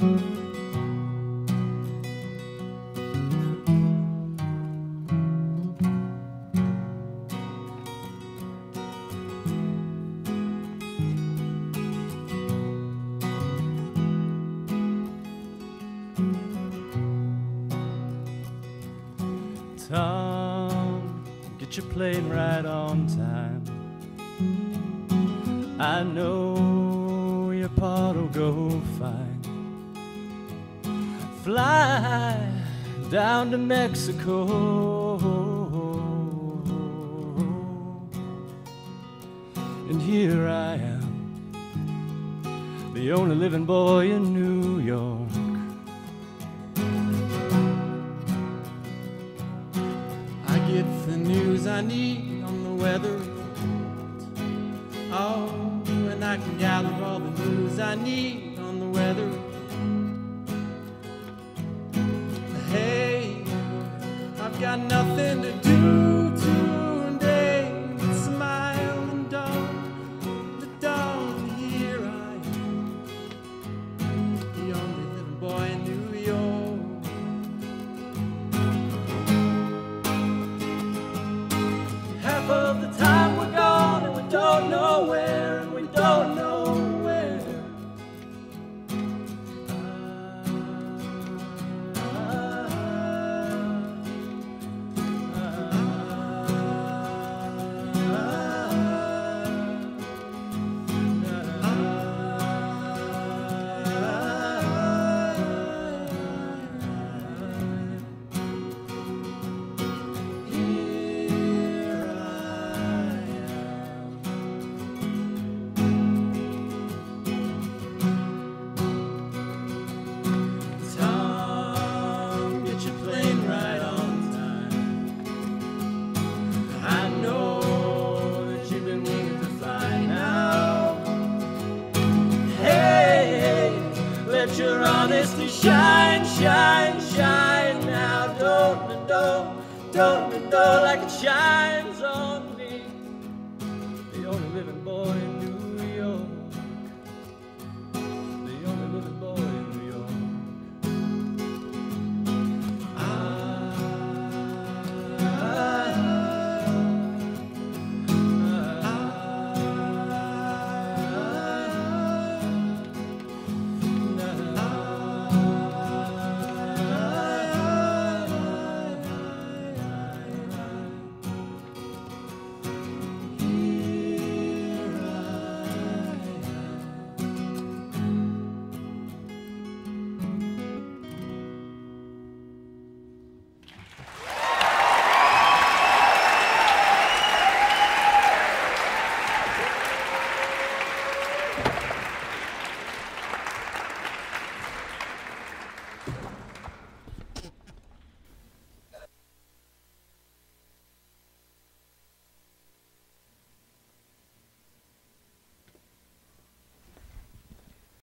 Tom, get your plane right on time. I know your part'll go fine. Fly down to Mexico. And here I am, the only living boy in New York. I get the news I need on the weather. Oh, and I can gather all the news I need on the weather got nothing to do let your honesty shine, shine, shine now. Don't, don't, don't, don't like it shines on